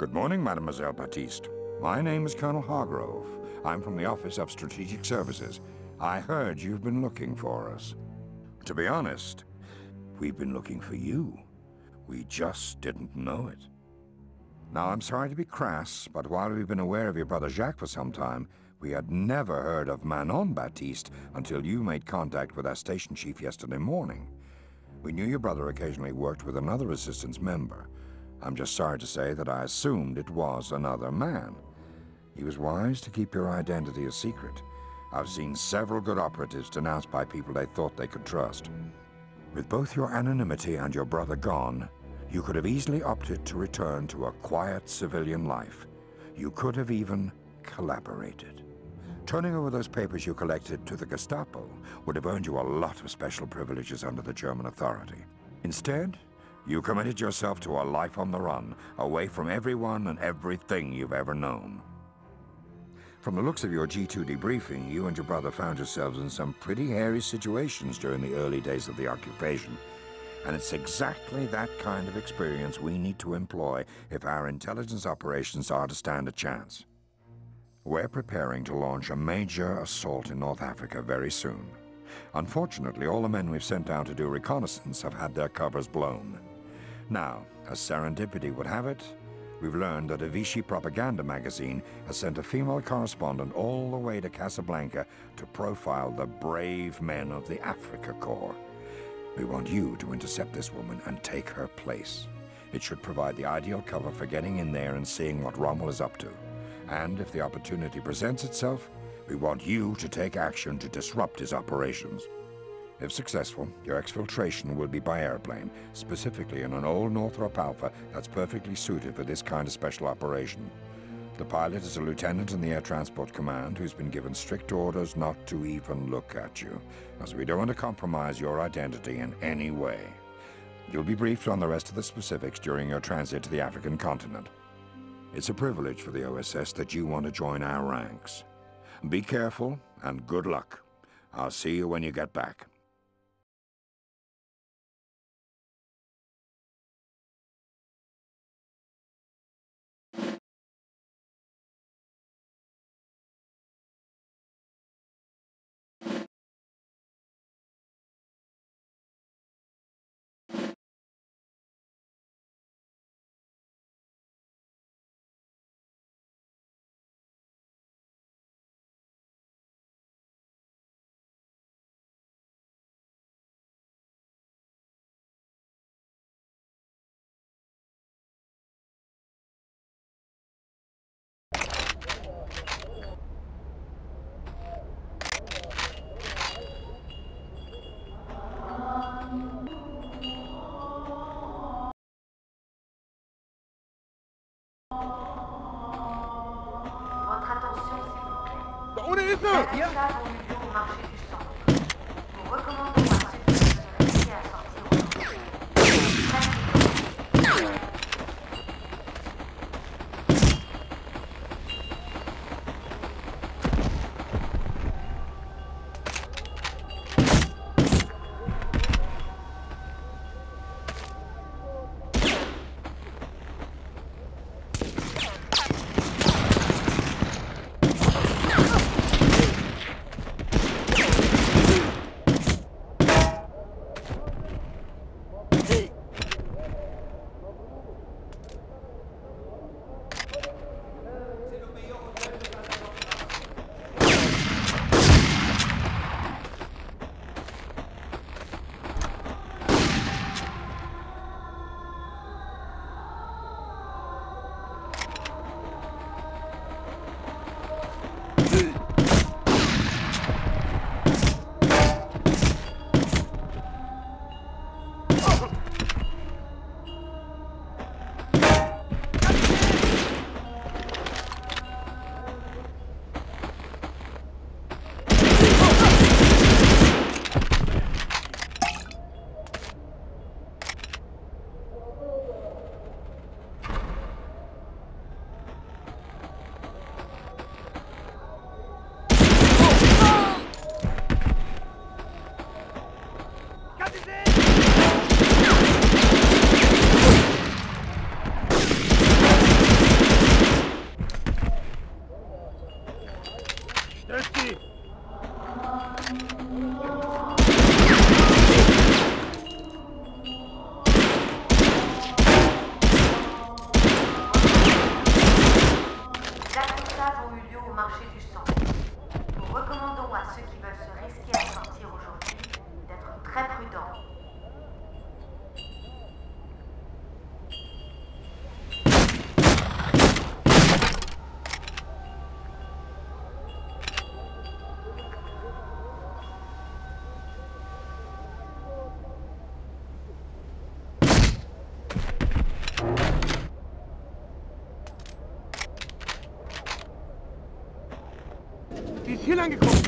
Good morning, Mademoiselle Baptiste. My name is Colonel Hargrove. I'm from the Office of Strategic Services. I heard you've been looking for us. To be honest, we've been looking for you. We just didn't know it. Now, I'm sorry to be crass, but while we've been aware of your brother Jacques for some time, we had never heard of Manon Baptiste until you made contact with our station chief yesterday morning. We knew your brother occasionally worked with another resistance member. I'm just sorry to say that I assumed it was another man. He was wise to keep your identity a secret. I've seen several good operatives denounced by people they thought they could trust. With both your anonymity and your brother gone, you could have easily opted to return to a quiet civilian life. You could have even collaborated. Turning over those papers you collected to the Gestapo would have earned you a lot of special privileges under the German authority. Instead, you committed yourself to a life on the run, away from everyone and everything you've ever known. From the looks of your G2 debriefing, you and your brother found yourselves in some pretty hairy situations during the early days of the occupation. And it's exactly that kind of experience we need to employ if our intelligence operations are to stand a chance. We're preparing to launch a major assault in North Africa very soon. Unfortunately, all the men we've sent down to do reconnaissance have had their covers blown. Now, as serendipity would have it, we've learned that a Vichy propaganda magazine has sent a female correspondent all the way to Casablanca to profile the brave men of the Africa Corps. We want you to intercept this woman and take her place. It should provide the ideal cover for getting in there and seeing what Rommel is up to. And if the opportunity presents itself, we want you to take action to disrupt his operations. If successful, your exfiltration will be by airplane, specifically in an old Northrop Alpha that's perfectly suited for this kind of special operation. The pilot is a lieutenant in the Air Transport Command who's been given strict orders not to even look at you, as we don't want to compromise your identity in any way. You'll be briefed on the rest of the specifics during your transit to the African continent. It's a privilege for the OSS that you want to join our ranks. Be careful and good luck. I'll see you when you get back. Não. Hier lang gekommen.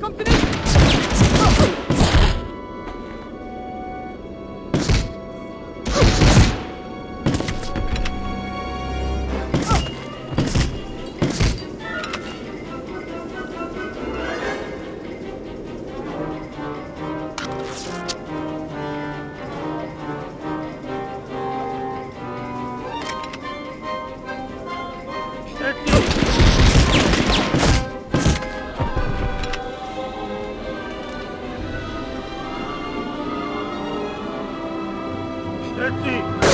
Copy! I Let's.